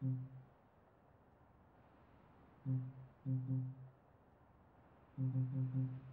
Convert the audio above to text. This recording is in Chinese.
嗯。嗯嗯嗯嗯嗯嗯嗯